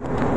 you